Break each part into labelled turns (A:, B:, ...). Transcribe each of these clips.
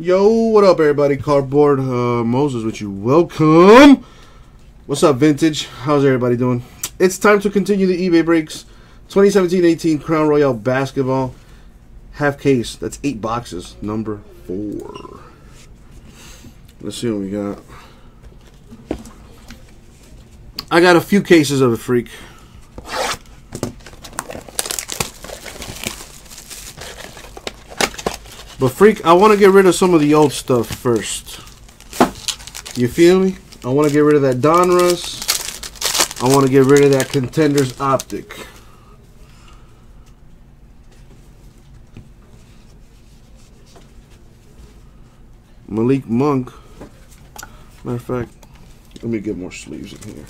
A: Yo, what up, everybody? Cardboard uh, Moses with you. Welcome. What's up, Vintage? How's everybody doing? It's time to continue the eBay breaks. 2017-18 Crown Royale Basketball. Half case. That's eight boxes. Number four. Let's see what we got. I got a few cases of a freak. But freak, I want to get rid of some of the old stuff first. You feel me? I want to get rid of that Donruss. I want to get rid of that Contenders Optic. Malik Monk. Matter of fact, let me get more sleeves in here.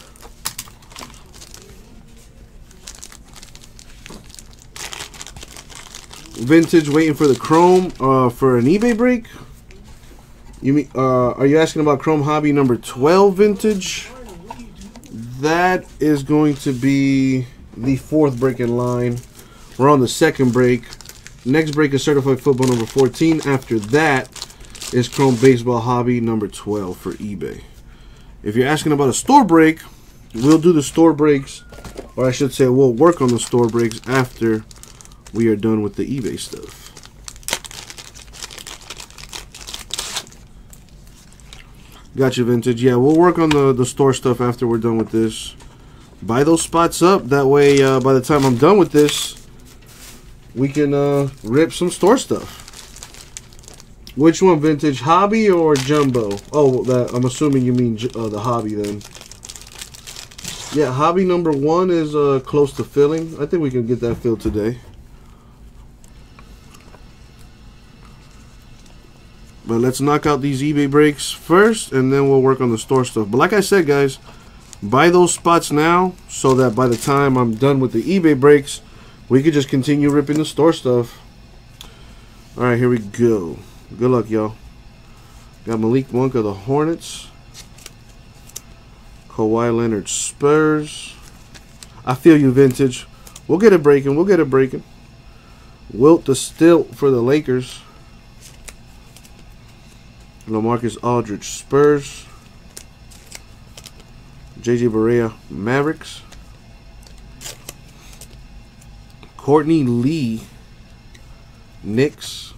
A: Vintage waiting for the Chrome uh, for an eBay break. You mean uh, are you asking about Chrome Hobby number 12 vintage? That is going to be the fourth break in line. We're on the second break. Next break is Certified Football number 14. After that is Chrome Baseball Hobby number 12 for eBay. If you're asking about a store break, we'll do the store breaks, or I should say, we'll work on the store breaks after we are done with the eBay stuff. Got Gotcha, Vintage. Yeah, we'll work on the, the store stuff after we're done with this. Buy those spots up. That way, uh, by the time I'm done with this, we can uh, rip some store stuff. Which one, Vintage? Hobby or Jumbo? Oh, that, I'm assuming you mean uh, the Hobby then. Yeah, Hobby number one is uh, close to filling. I think we can get that filled today. But let's knock out these eBay breaks first, and then we'll work on the store stuff. But like I said, guys, buy those spots now so that by the time I'm done with the eBay breaks, we could just continue ripping the store stuff. All right, here we go. Good luck, y'all. Got Malik Monk of the Hornets. Kawhi Leonard Spurs. I feel you, Vintage. We'll get it breaking. We'll get it breaking. Wilt the Stilt for the Lakers. LaMarcus Aldridge Spurs. JJ Barea Mavericks. Courtney Lee Knicks.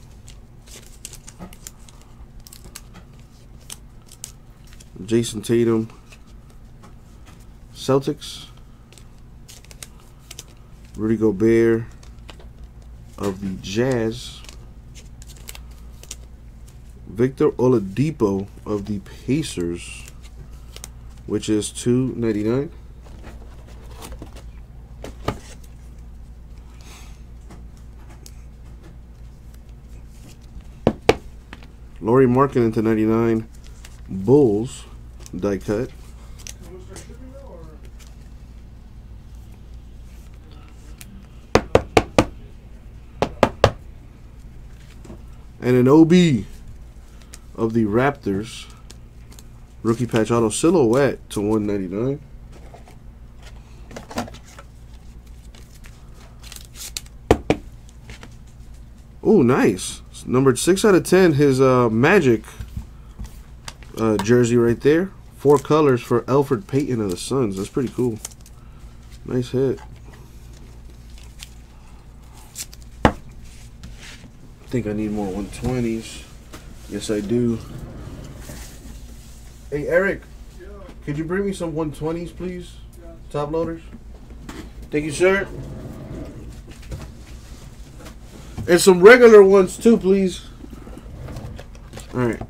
A: Jayson Tatum Celtics. Rudy Gobert of the Jazz. Victor Oladipo of the Pacers, which is two ninety nine. Lauri Markkanen to 99. Bulls die cut. And Anunoby of the Raptors. Rookie patch auto silhouette to 199. Oh, nice. It's numbered 6 out of 10. His uh, Magic uh, jersey right there. Four colors for Elfrid Payton of the Suns. That's pretty cool. Nice hit. I think I need more 120s. Yes, I do. Hey, Eric. Could you bring me some 120s, please?
B: Yeah.
A: Top loaders. Thank you, sir. And some regular ones, too, please. All right.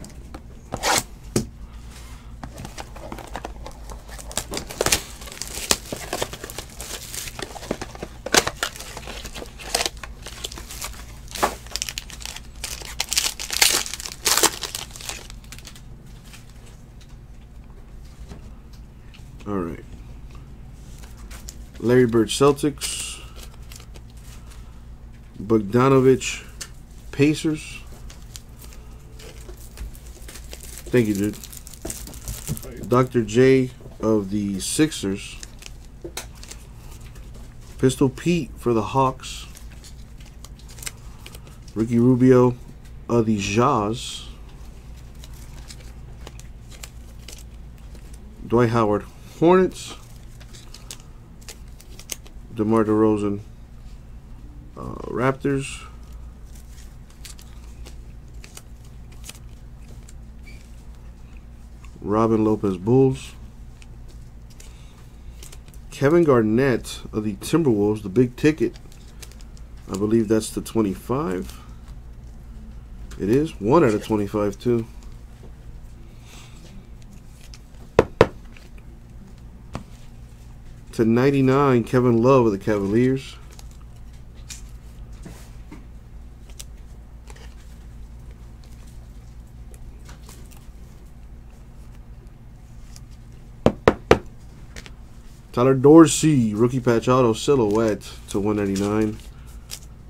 A: Larry Bird Celtics, Bogdanovic Pacers. Thank you, dude. Dr. J of the Sixers. Pistol Pete for the Hawks. Ricky Rubio of the Jazz. Dwight Howard Hornets. DeMar DeRozan, uh, Raptors. Robin Lopez, Bulls. Kevin Garnett of the Timberwolves, the big ticket. I believe that's the 25. It is. One out of 25, too. To 99, Kevin Love of the Cavaliers. Tyler Dorsey, rookie patch auto silhouette to 199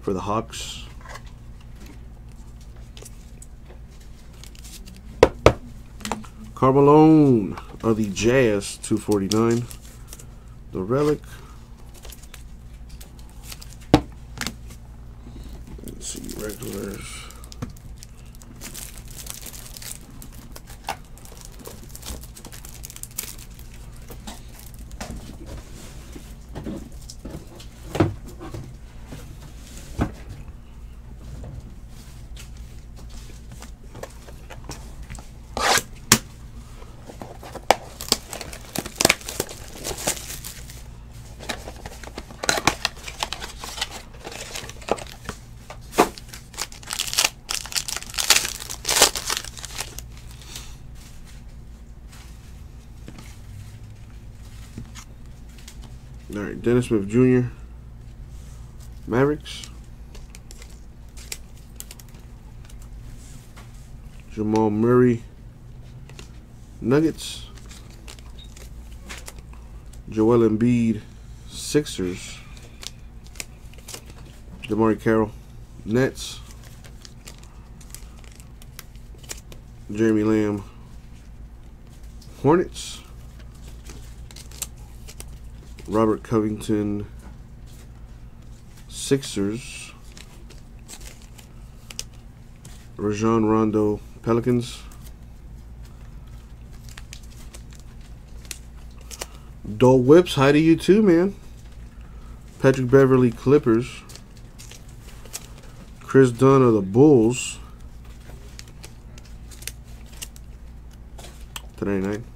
A: for the Hawks. Carmelo of the Jazz 249. The relic. Let's see, regulars. All right, Dennis Smith Jr. Mavericks. Jamal Murray. Nuggets. Joel Embiid. Sixers. DeMarre Carroll. Nets. Jeremy Lamb. Hornets. Robert Covington Sixers. Rajon Rondo Pelicans. Dole Whips, hi to you too, man. Patrick Beverley Clippers. Kris Dunn of the Bulls. 39.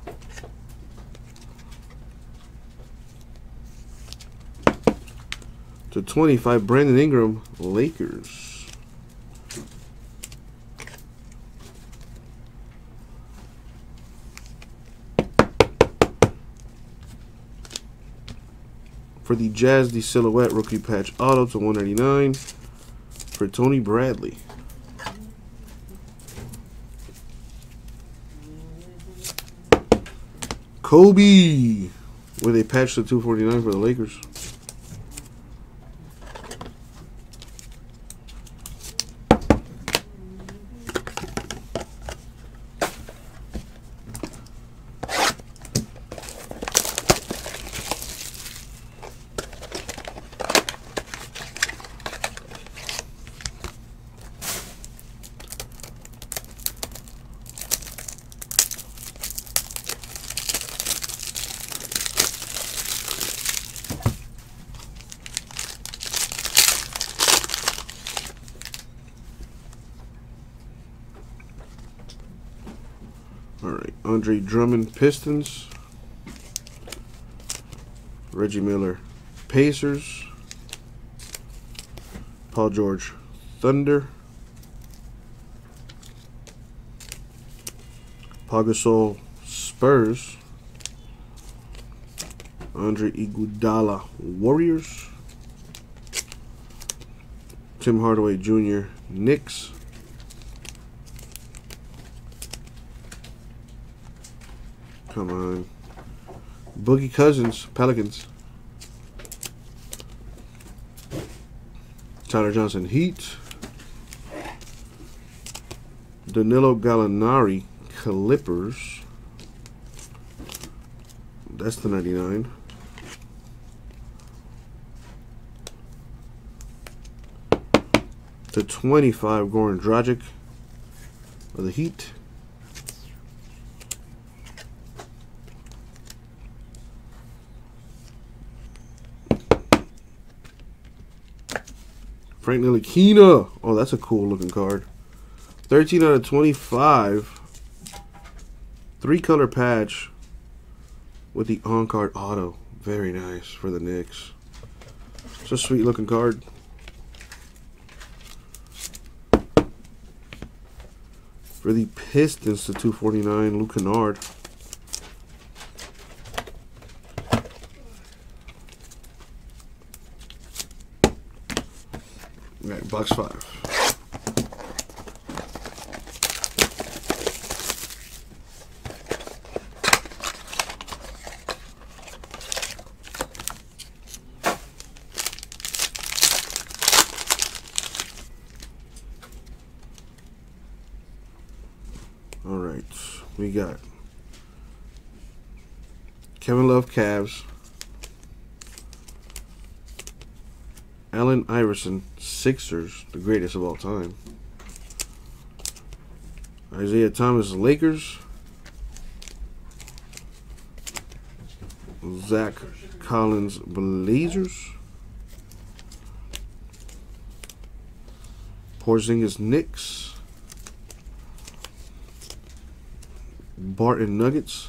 A: To 25, Brandon Ingram, Lakers. For the Jazz, the Silhouette Rookie Patch Auto to 199 for Tony Bradley. Kobe with a patch to 249 for the Lakers. All right, Andre Drummond, Pistons. Reggie Miller, Pacers. Paul George, Thunder. Pau Gasol, Spurs. Andre Iguodala, Warriors. Tim Hardaway Jr., Knicks. Come on. Boogie Cousins, Pelicans. Tyler Johnson, Heat. Danilo Gallinari, Clippers. That's the 99. The 25, Goran Dragic of the Heat. Frank Ntilikina. Oh, that's a cool looking card. 13 out of 25. Three color patch with the on card auto. Very nice for the Knicks. It's a sweet looking card. For the Pistons to 249, Luke Kennard. Right, box five. All right, we got Kevin Love Cavs, Allen Iverson Sixers, the greatest of all time. Isaiah Thomas Lakers, Zach Collins Blazers, Porzingis Knicks. Barton Nuggets.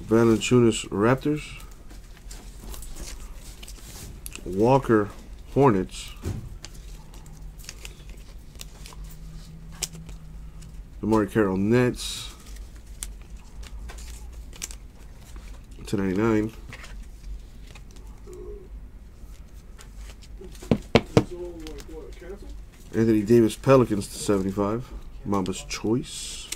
A: Valanciunas Raptors. Walker Hornets. DeMarre Carroll Nets. To 99. Anthony Davis Pelicans to 75. Mama's Choice.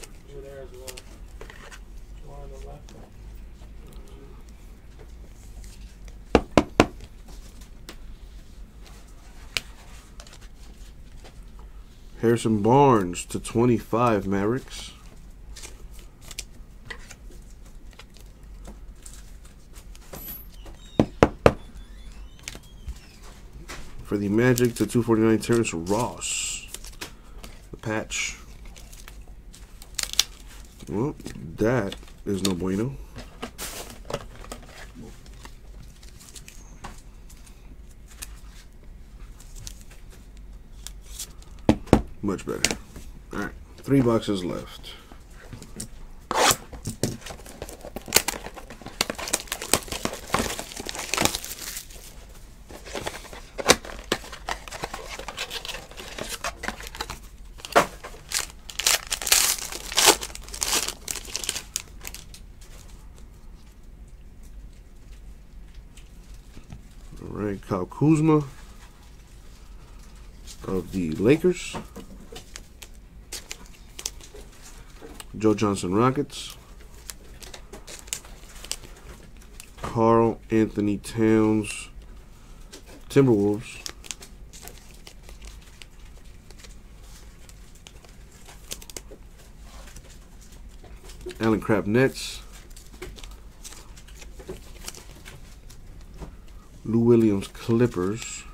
A: Harrison Barnes to 25 Mavericks. For the Magic to 249 Terrence Ross. The patch. Well, that is no bueno. Much better. Alright, three boxes left. All right, Kyle Kuzma of the Lakers. Joe Johnson Rockets. Carl Anthony Towns Timberwolves. Allen Crabbe Nets. Lou Williams Clippers.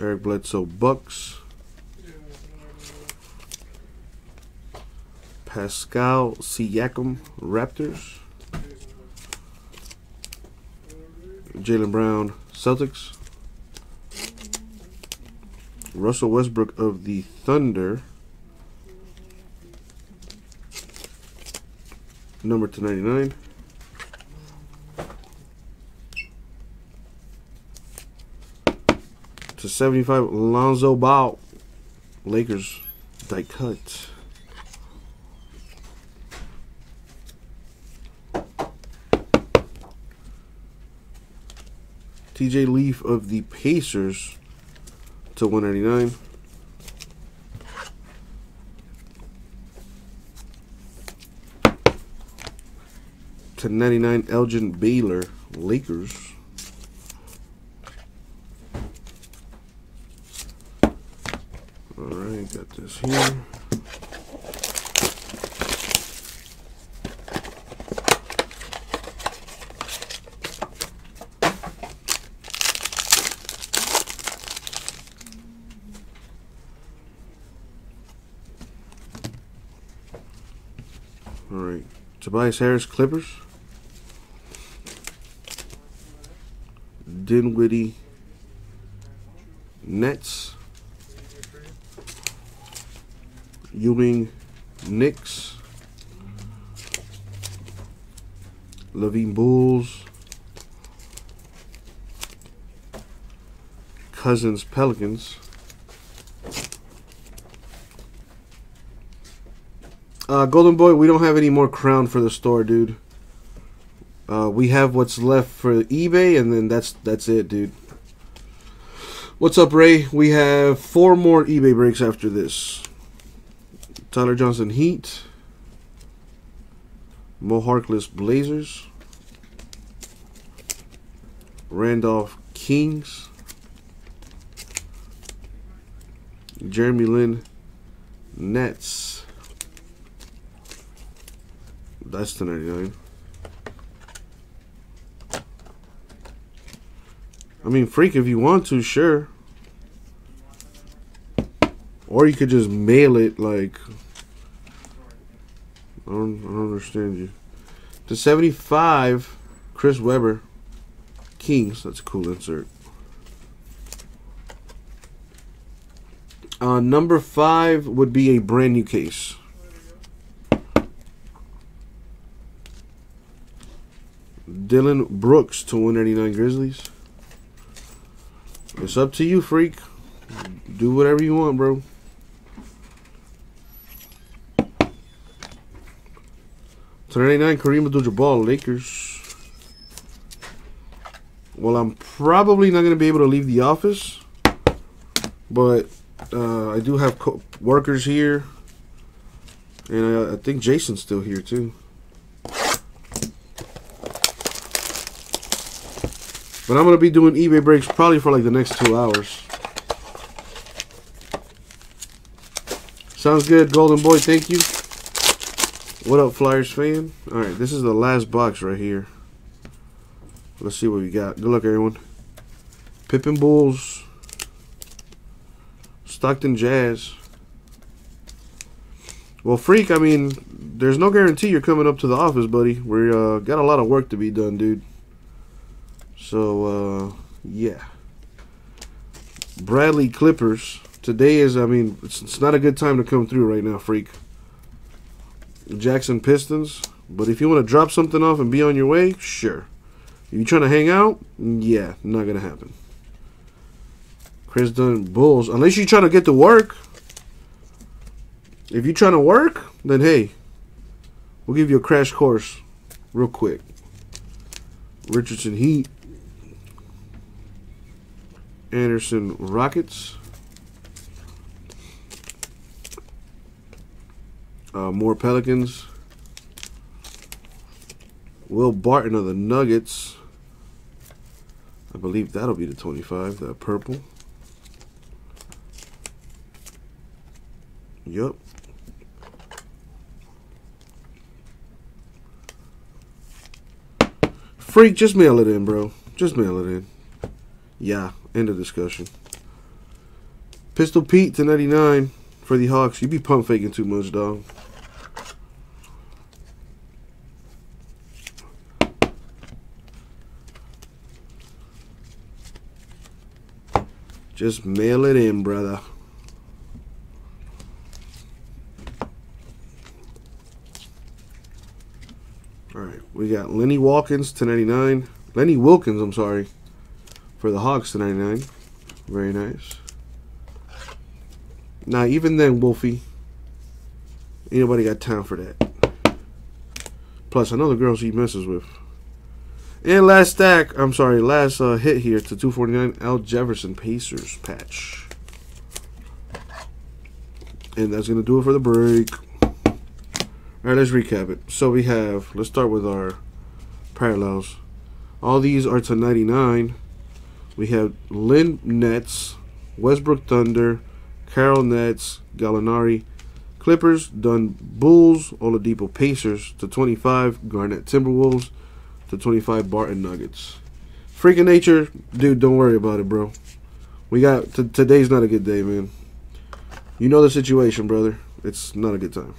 A: Eric Bledsoe Bucks. Pascal Siakam Raptors. Jaylen Brown Celtics. Russell Westbrook of the Thunder. Number to 99. To 75, Lonzo Ball. Lakers die cut. TJ Leaf of the Pacers to 199. To 99, Elgin Baylor, Lakers. All right, got this here. All right, Tobias Harris, Clippers. Dinwiddie, Nets. Ewing, Knicks. LaVine Bulls. Cousins Pelicans. Uh, Golden Boy, we don't have any more crown for the store, dude. Uh, we have what's left for eBay, and then that's that's it, dude. What's up, Ray? We have four more eBay breaks after this. Tyler Johnson Heat. Mo Harkless Blazers. Randolph Kings. Jeremy Lin Nets. That's the 99. I mean, freak if you want to, sure. Or you could just mail it like I don't, I don't understand you. To 75, Chris Webber. Kings. That's a cool insert. Uh, number five would be a brand new case. Dillon Brooks to 189 Grizzlies. It's up to you, freak. Do whatever you want, bro. 99 Kareem Abdul-Jabbar, Lakers. Well, I'm probably not going to be able to leave the office, but uh, I do have workers here, and I, I think Jason's still here too. But I'm going to be doing eBay breaks probably for like the next two hours. Sounds good, Golden Boy. Thank you. What up, Flyers fan? Alright, this is the last box right here. Let's see what we got. Good luck, everyone. Pippen Bulls. Stockton Jazz. Well, Freak, I mean, there's no guarantee you're coming up to the office, buddy. We uh, got a lot of work to be done, dude. So, uh, yeah. Bradley Clippers. Today is, I mean, it's, it's not a good time to come through right now, freak. Jackson Pistons. But if you want to drop something off and be on your way, sure. If you trying to hang out, yeah, not going to happen. Kris Dunn Bulls. Unless you're trying to get to work. If you're trying to work, then hey, we'll give you a crash course real quick. Richardson Heat. Anderson Rockets. Uh, more Pelicans. Will Barton of the Nuggets. I believe that'll be the 25, the purple. Yup. Freak, just mail it in, bro. Just mail it in. Yeah, end of discussion. Pistol Pete to 99 for the Hawks. You be pump faking too much, dog. Just mail it in, brother. All right, we got Lenny Wilkens to 99. Lenny Wilkins, I'm sorry, for the Hawks to 99. Very nice. Now, even then, Wolfie, anybody got time for that. Plus, I know the girls he messes with. And last stack, I'm sorry, last uh, hit here to 249, Al Jefferson Pacers patch. And that's going to do it for the break. All right, let's recap it. So we have, let's start with our parallels. All these are to 99. We have Lin Nets, Westbrook Thunder, Carroll Nets, Gallinari, Clippers, Dunn Bulls, Oladipo Pacers to 25, Garnett Timberwolves to 25, Barton Nuggets. Freaking nature, dude, don't worry about it, bro. We got, today's not a good day, man. You know the situation, brother. It's not a good time.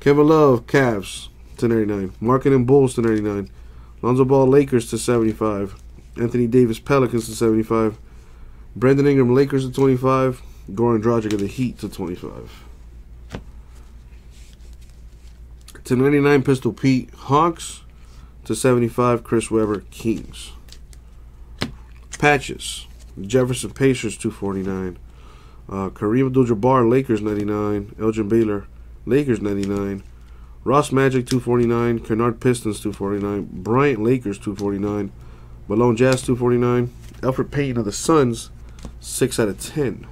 A: Kevin Love, Cavs to 99. Markkanen Bulls to 99. Lonzo Ball, Lakers to 75. Anthony Davis, Pelicans to 75. Brandon Ingram, Lakers to 25. Goran Dragic of the Heat to 25. To 99, Pistol Pete, Hawks. To 75, Chris Webber, Kings. Patches, Jefferson Pacers 249. Uh, Kareem Abdul-Jabbar, Lakers 99. Elgin Baylor, Lakers 99. Ross Magic 249. Kennard Pistons 249. Bryant Lakers 249. Malone Jazz 249. Elfrid Payton of the Suns 6 out of 10.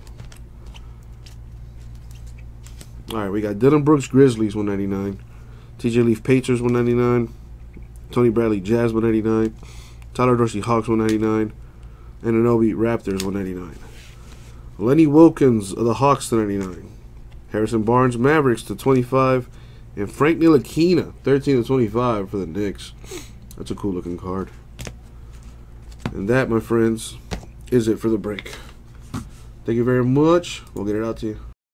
A: Alright, we got Dillon Brooks Grizzlies 199. TJ Leaf Pacers 199. Tony Bradley Jazz 199. Tyler Dorsey Hawks 199. And Anunoby Raptors 199. Lenny Wilkens of the Hawks to 99. Harrison Barnes Mavericks to 25. And Frank Ntilikina 13 to 25 for the Knicks. That's a cool looking card. And that, my friends, is it for the break. Thank you very much. We'll get it out to you.